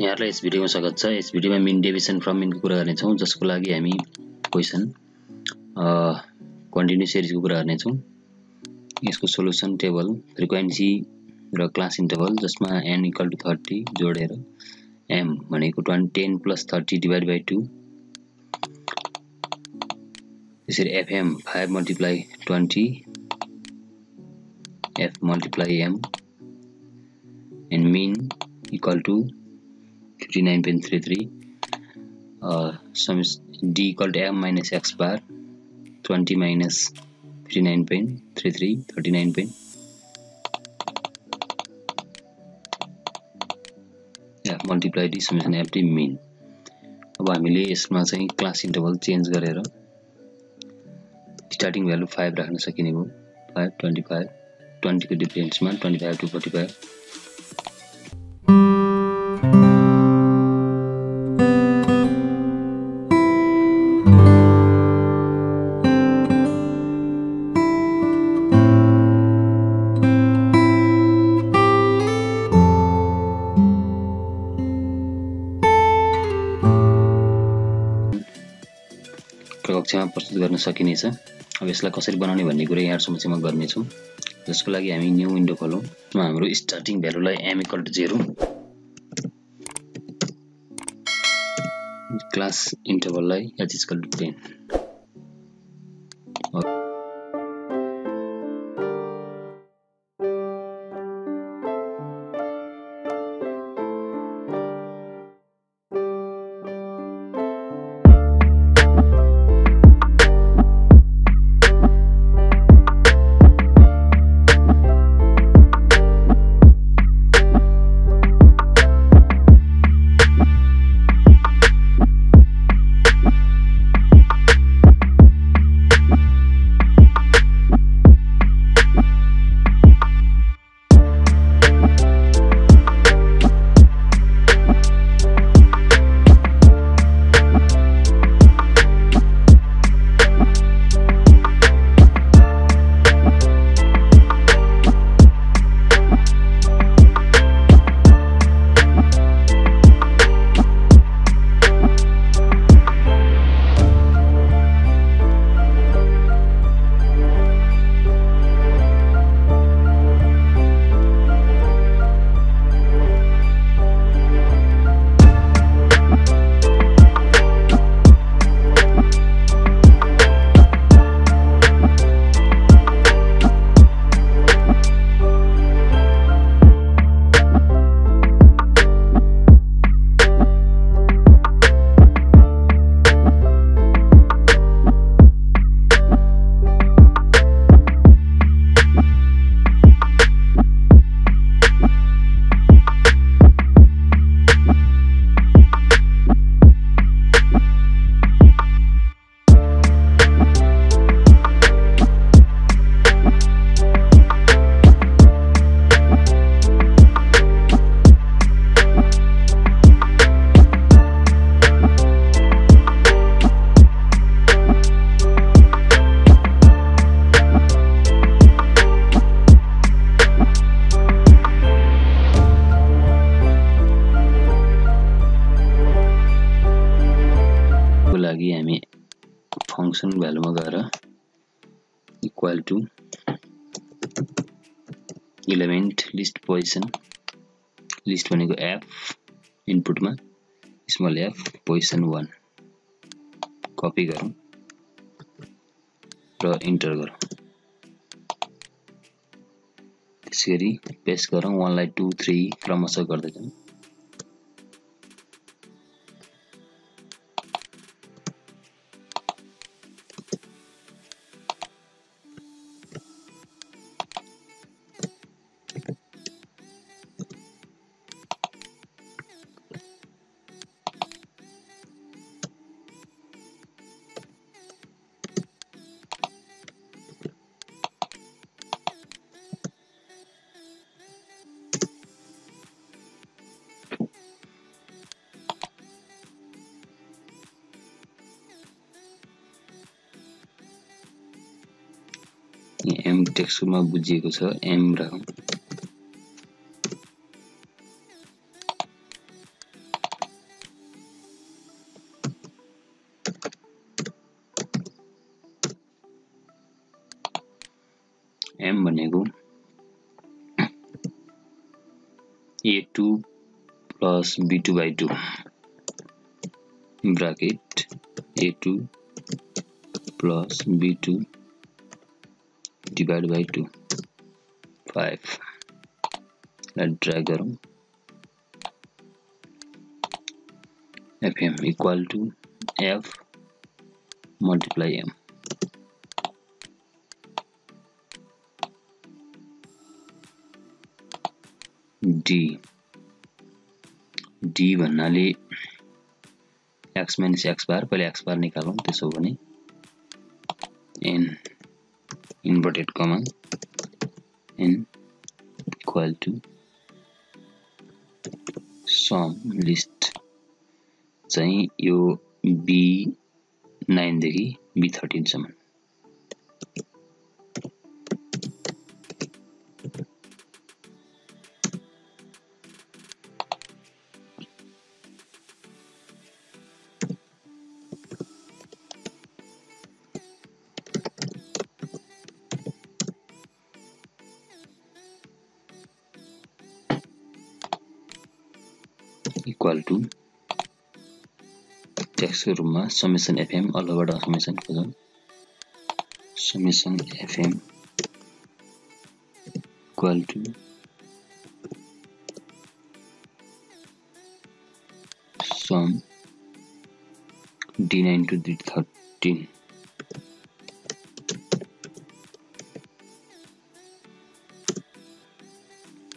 यहाँहरूलाई यस भिडियोमा स्वागत छ। यस भिडियोमा मिन डेभिसन फ्रम मिनको कुरा गर्नेछौँ जसको लागि हामी क्वेसन कन्टिन्यू सिरिजको कुरा गर्नेछौँ। यसको सोल्युसन टेबल फ्रिक्वेन्सी र क्लास इन्टरभल जसमा एन इक्वल टु थर्टी जोडेर एम भनेको twenty ten plus thirty divide by two त्यसरी FM five multiply twenty F multiply M and mean equal to 59.33 uh, sum is d equal to m minus x bar 20 minus 59.33 39 point f multiply d summation f d mean. अब हामीले यसमा चाहिँ class interval change गरेर starting value five राख्न सकिने भयो। Five twenty five ट्वेन्टीको डिफ्रेन्समा twenty five to forty five कक्षामा प्रस्तुत गर्न सकिनेछ। अब यसलाई कसरी बनाउने भन्ने कुरा चाहिँ म गर्नेछु। जसको लागि हामी न्यू विन्डो खोलौँ हाम्रो starting भ्यालुलाई M equal to zero class इन्टरभललाई H to ten equal to eleventh list position list भनेको F इनपुटमा small F position one copy गरौँ र इन्टर गरौँ त्यसै गरी पेस्ट गरौँ वानलाई टू थ्री क्रमशः गर्दै जाउँ एम टेक्सचरमा बुझिएको छ एम र एम भनेको A two plus B two by two bracket A two plus B two divide by two five drag गरौँ FM equal to F multiply M D D भन्नाले X minus X bar पहिले X bar निकालौँ त्यसो भने N inverted comma N equal to sum list चाहिँ यो B नाइनदेखि B थर्टिनसम्म इक्वल टु टेक्स्टको रूपमा समेसन एफएम अल्लोबाट summation खोजौँ summation FM equal to sum D nine to D thirteen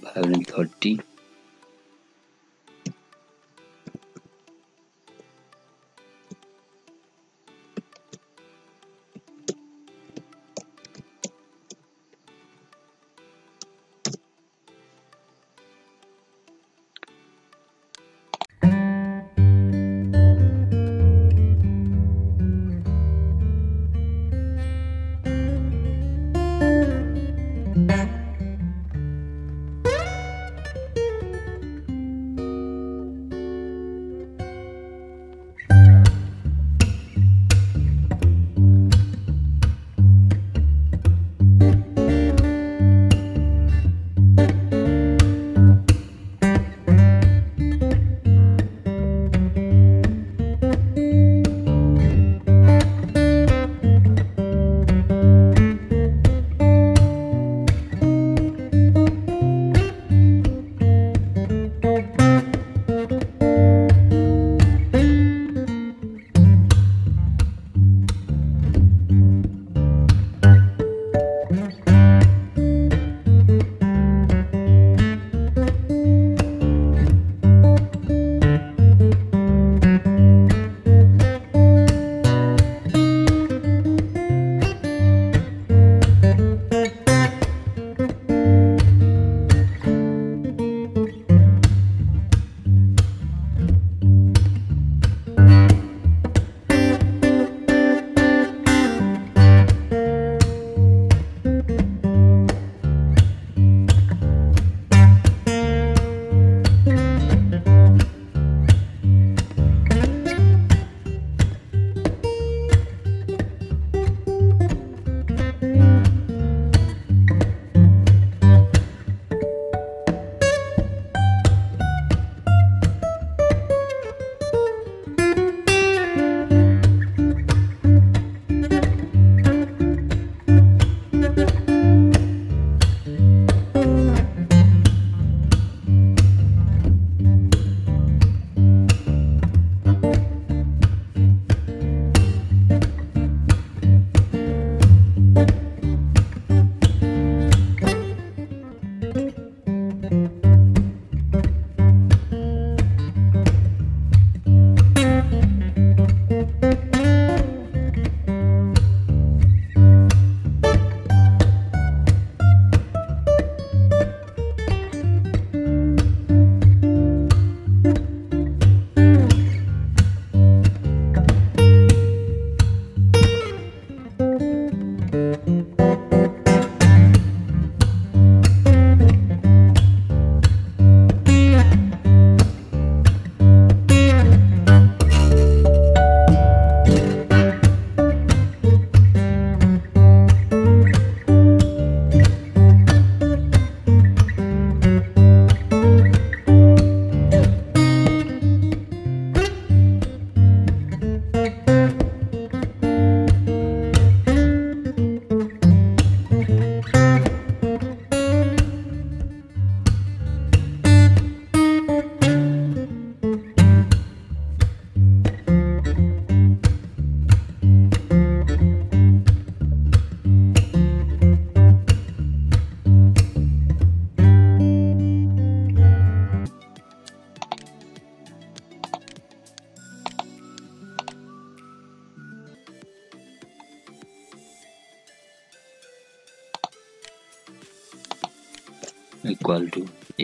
five hundred thirty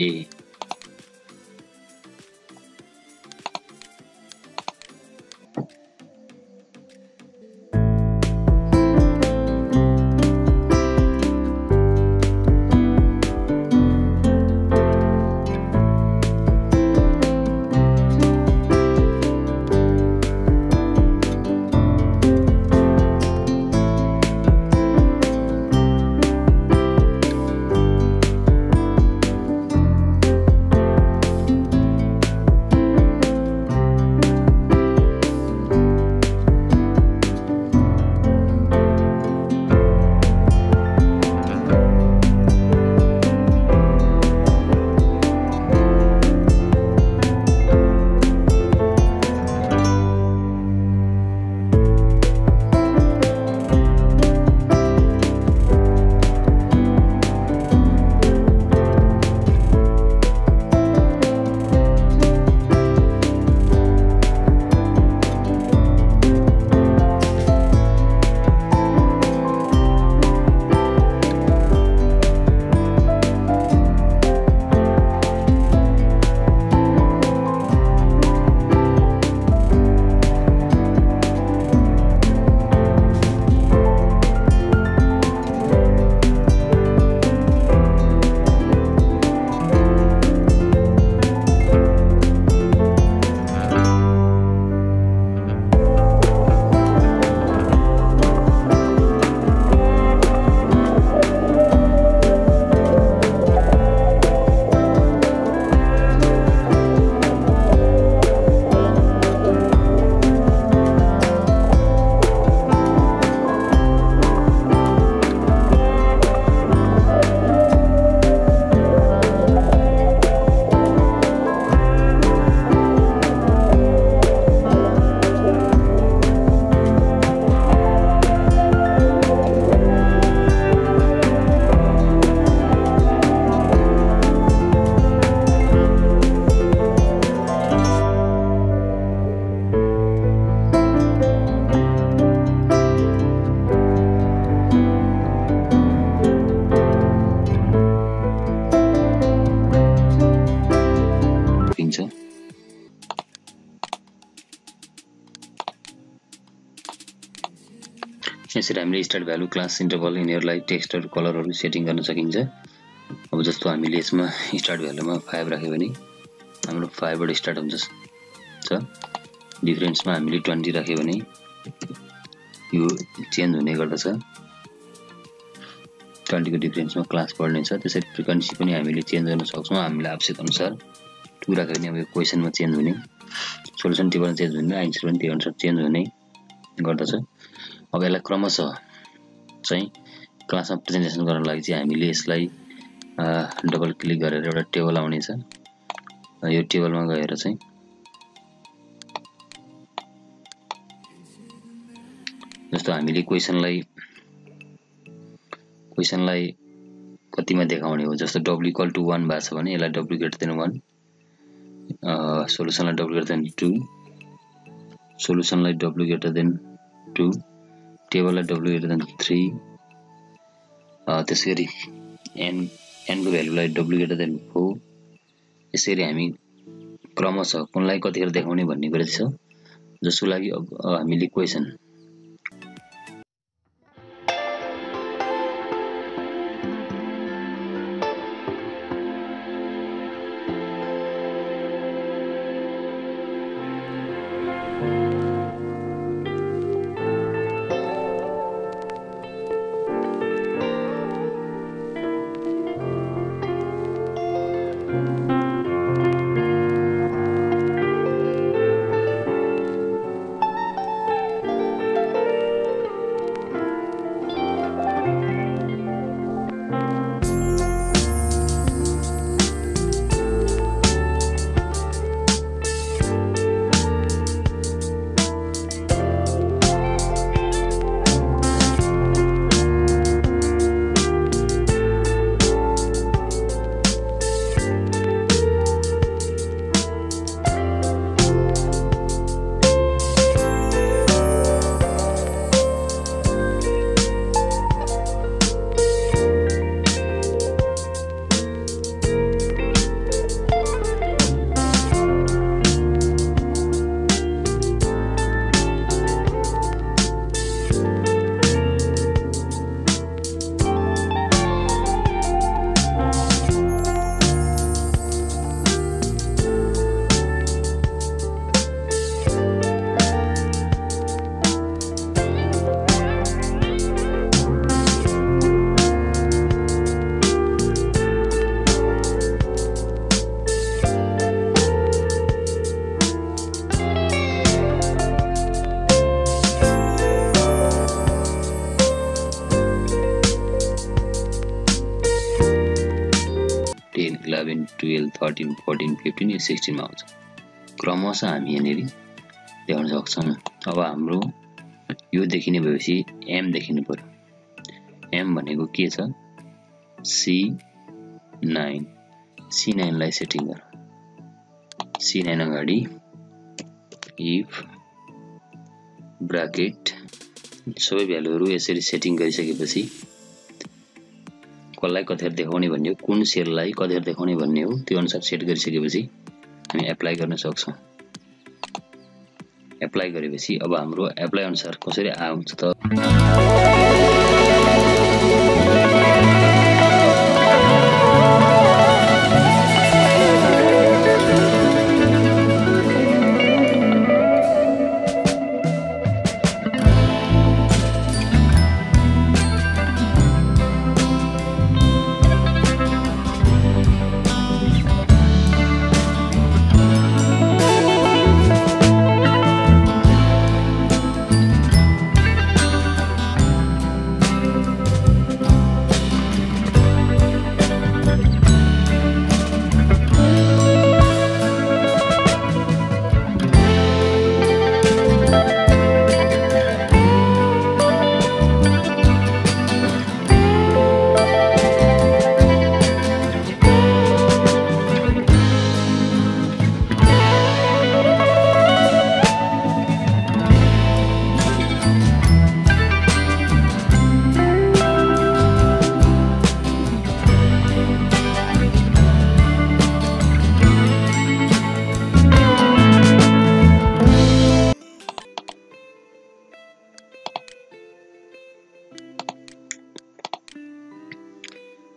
Namaste. यसरी हामीले स्टार्ट भ्यालु क्लास इन्टरभल यिनीहरूलाई टेक्स्टहरू कलरहरू सेटिङ गर्न सकिन्छ। अब जस्तो हामीले यसमा स्टार्ट भ्यालुमा फाइभ राख्यो भने हाम्रो फाइभबाट स्टार्ट हुन्छ। छ? डिफ्रेन्समा हामीले ट्वेन्टी राख्यो भने यो चेन्ज हुने गर्दछ। ट्वेन्टीको डिफ्रेन्समा क्लास बढ्नेछ त्यसरी फ्रिक्वेन्सी पनि हामीले चेन्ज गर्न सक्छौँ। हामीलाई आवश्यक अनुसार टु राख्यो भने अब यो क्वेसनमा चेन्ज हुने। सोल्युसन टेबलमा चेन्ज हुने आन्सर पनि त्यही अनुसार चेन्ज हुने गर्दछ। अब यसलाई क्रमशः चाहिँ क्लासमा प्रेजेन्टेसन गर्नको लागि चाहिँ हामीले यसलाई डबल क्लिक गरेर एउटा टेबल आउनेछ। यो टेबलमा गएर चाहिँ जस्तो हामीले क्वेसनलाई क्वेसनलाई कतिमा देखाउने हो? जस्तो डब्लु इक्वल टु वान भएको छ भने यसलाई डब्लु ग्रेटर देन वान सोल्युसनलाई डब्लु ग्रेटर देन टू सोल्युसनलाई डब्लु ग्रेटर देन टू टेबललाई डब्लु देन थ्री त्यसै गरी एन एनको भ्यालुलाई डब्लु ग्रेटर देन फोर यसरी हामी क्रमशः कुनलाई कतिखेर देखाउने भन्ने कुरा छ जसको लागि हामीले question twelve thirteen fourteen fifteen यो सिक्सटिनमा आउँछ। क्रमशः हामी यहाँनिर देखाउन सक्छौँ। अब हाम्रो यो देखिने भएपछि एम देखिनु पऱ्यो एम भनेको के छ? सी नाइन सी नाइनलाई सेटिङ गर। सी नाइन अगाडि इफ ब्राकेट सबै भ्यालुहरू यसरी सेटिङ गरिसकेपछि कसलाई कतिखेर देखाउने भन्ने हो कुन सेललाई कतिखेर देखाउने भन्ने हो त्यो अनुसार सेट गरिसकेपछि हामी एप्लाई गर्न सक्छौँ। एप्लाई गरेपछि अब हाम्रो एप्लाई अनुसार कसरी आउँछ त?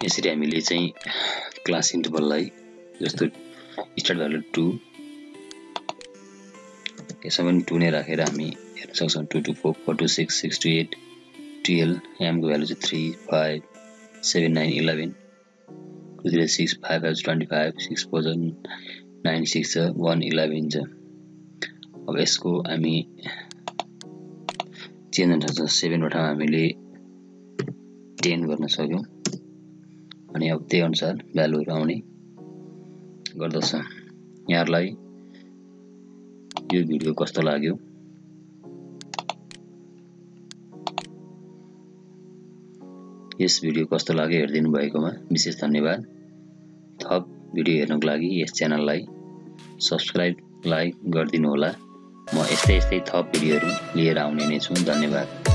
यसरी हामीले चाहिँ क्लास इन्टरभललाई जस्तो स्टार्ट भ्यालु टू पनि टू नै राखेर हामी हेर्न सक्छौँ। Two two four four two six six two eight twelve एमको value चाहिँ three five seven nine eleven two three six five five twenty five six four nine six छ one eleven छ। अब यसको हामी चेन्ज हुन सक्छ। ठाउँमा हामीले टेन गर्न सक्यौँ। अनि अब त्यही अनुसार भ्यालुहरू आउने गर्दछ। यहाँहरूलाई यो भिडियो कस्तो लाग्यो? यस भिडियो कस्तो लाग्यो हेरिदिनु भएकोमा विशेष धन्यवाद। थप भिडियो हेर्नको लागि यस च्यानललाई सब्सक्राइब लाइक गरिदिनु होला म यस्तै यस्तै थप भिडियोहरू लिएर आउने नै छु। धन्यवाद।